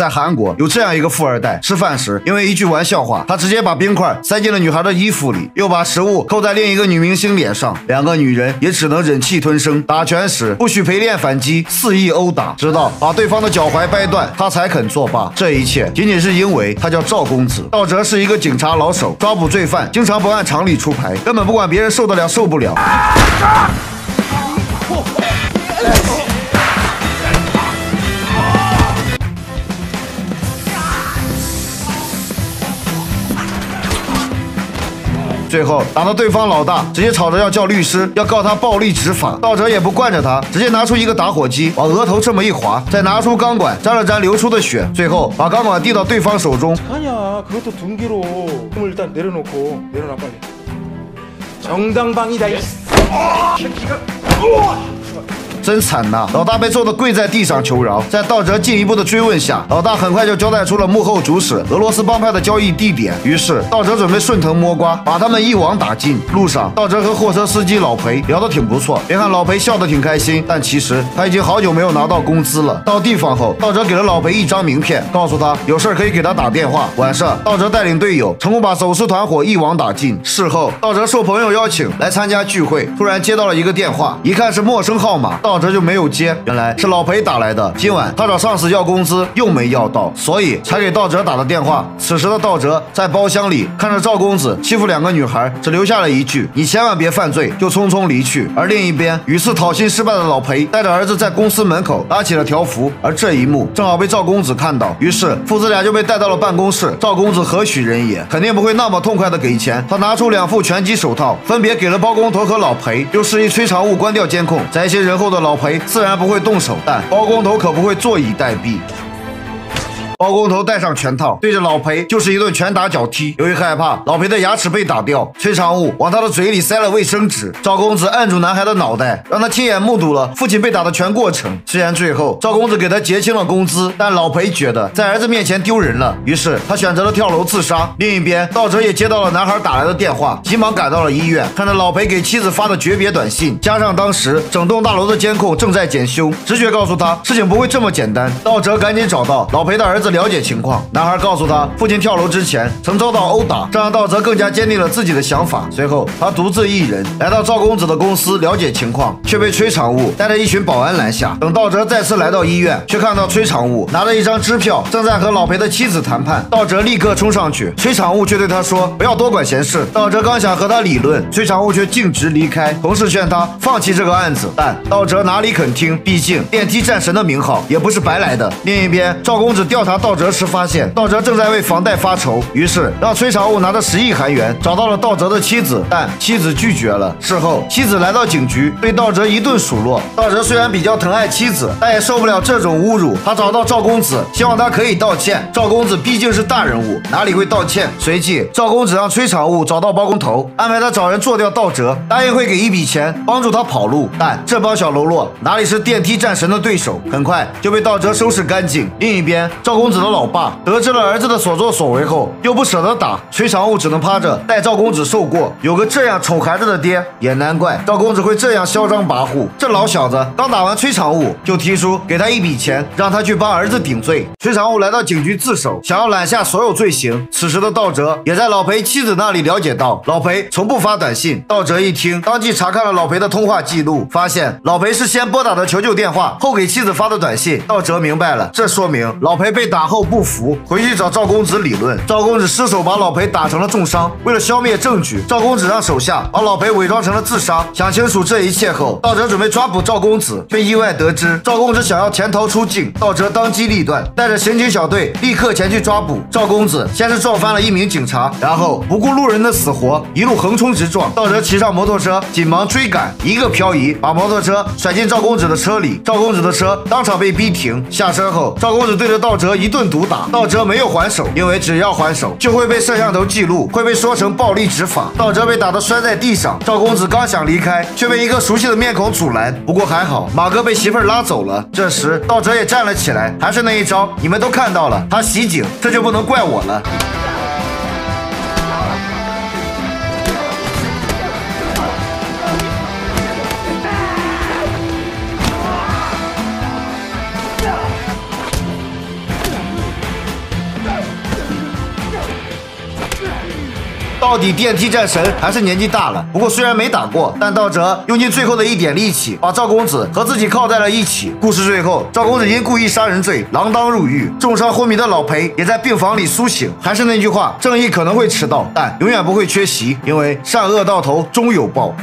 在韩国有这样一个富二代，吃饭时因为一句玩笑话，他直接把冰块塞进了女孩的衣服里，又把食物扣在另一个女明星脸上，两个女人也只能忍气吞声。打拳时不许陪练反击，肆意殴打，直到把对方的脚踝掰断，他才肯作罢。这一切仅仅是因为他叫赵公子。赵哲是一个警察老手，抓捕罪犯经常不按常理出牌，根本不管别人受得了受不了。最后打到对方老大，直接吵着要叫律师，要告他暴力执法。道哲也不惯着他，直接拿出一个打火机，往额头这么一划，再拿出钢管沾了沾流出的血，最后把钢管递到对方手中。真惨呐，老大被揍的跪在地上求饶。在道哲进一步的追问下，老大很快就交代出了幕后主使俄罗斯帮派的交易地点。于是道哲准备顺藤摸瓜，把他们一网打尽。路上，道哲和货车司机老裴聊的挺不错，别看老裴笑的挺开心，但其实他已经好久没有拿到工资了。到地方后，道哲给了老裴一张名片，告诉他有事可以给他打电话。晚上，道哲带领队友成功把走私团伙一网打尽。事后，道哲受朋友邀请来参加聚会，突然接到了一个电话，一看是陌生号码。道。道哲就没有接，原来是老裴打来的。今晚他找上司要工资，又没要到，所以才给道哲打的电话。此时的道哲在包厢里看着赵公子欺负两个女孩，只留下了一句：“你千万别犯罪。”就匆匆离去。而另一边，屡次讨薪失败的老裴带着儿子在公司门口拉起了条幅，而这一幕正好被赵公子看到，于是父子俩就被带到了办公室。赵公子何许人也，肯定不会那么痛快的给钱。他拿出两副拳击手套，分别给了包工头和老裴，又示意崔长务关掉监控。在些人后的老裴。自然不会动手，但包工头可不会坐以待毙。包工头戴上拳套，对着老裴就是一顿拳打脚踢。由于害怕老裴的牙齿被打掉，崔长武往他的嘴里塞了卫生纸。赵公子按住男孩的脑袋，让他亲眼目睹了父亲被打的全过程。虽然最后赵公子给他结清了工资，但老裴觉得在儿子面前丢人了，于是他选择了跳楼自杀。另一边，道哲也接到了男孩打来的电话，急忙赶到了医院。看着老裴给妻子发的诀别短信，加上当时整栋大楼的监控正在检修，直觉告诉他事情不会这么简单。道哲赶紧找到老裴的儿子。了解情况，男孩告诉他，父亲跳楼之前曾遭到殴打，这让道泽更加坚定了自己的想法。随后，他独自一人来到赵公子的公司了解情况，却被崔长务带着一群保安拦下。等道哲再次来到医院，却看到崔长务拿着一张支票，正在和老裴的妻子谈判。道哲立刻冲上去，崔长务却对他说：“不要多管闲事。”道哲刚想和他理论，崔长务却径直离开。同事劝他放弃这个案子，但道哲哪里肯听？毕竟电梯战神的名号也不是白来的。另一边，赵公子调查。道哲时发现道哲正在为房贷发愁，于是让崔长务拿着十亿韩元找到了道哲的妻子，但妻子拒绝了。事后，妻子来到警局，对道哲一顿数落。道哲虽然比较疼爱妻子，但也受不了这种侮辱。他找到赵公子，希望他可以道歉。赵公子毕竟是大人物，哪里会道歉？随即，赵公子让崔长务找到包工头，安排他找人做掉道哲，答应会给一笔钱帮助他跑路。但这帮小喽啰哪里是电梯战神的对手？很快就被道哲收拾干净。另一边，赵公。子的老爸得知了儿子的所作所为后，又不舍得打崔长务，只能趴着带赵公子受过。有个这样宠孩子的爹，也难怪赵公子会这样嚣张跋扈。这老小子刚打完崔长务，就提出给他一笔钱，让他去帮儿子顶罪。崔长务来到警局自首，想要揽下所有罪行。此时的道哲也在老裴妻子那里了解到，老裴从不发短信。道哲一听，当即查看了老裴的通话记录，发现老裴是先拨打的求救电话，后给妻子发的短信。道哲明白了，这说明老裴被打。打后不服，回去找赵公子理论。赵公子失手把老裴打成了重伤。为了消灭证据，赵公子让手下把老裴伪装成了自杀。想清楚这一切后，道哲准备抓捕赵公子，却意外得知赵公子想要潜逃出境。道哲当机立断，带着刑警小队立刻前去抓捕赵公子。先是撞翻了一名警察，然后不顾路人的死活，一路横冲直撞。道哲骑上摩托车，紧忙追赶，一个漂移，把摩托车甩进赵公子的车里。赵公子的车当场被逼停。下车后，赵公子对着道哲一。顿毒打，道哲没有还手，因为只要还手，就会被摄像头记录，会被说成暴力执法。道哲被打得摔在地上，赵公子刚想离开，却被一个熟悉的面孔阻拦。不过还好，马哥被媳妇儿拉走了。这时，道哲也站了起来，还是那一招，你们都看到了，他袭警，这就不能怪我了。到底电梯战神还是年纪大了。不过虽然没打过，但道哲用尽最后的一点力气，把赵公子和自己靠在了一起。故事最后，赵公子因故意杀人罪锒铛入狱，重伤昏迷的老裴也在病房里苏醒。还是那句话，正义可能会迟到，但永远不会缺席，因为善恶到头终有报。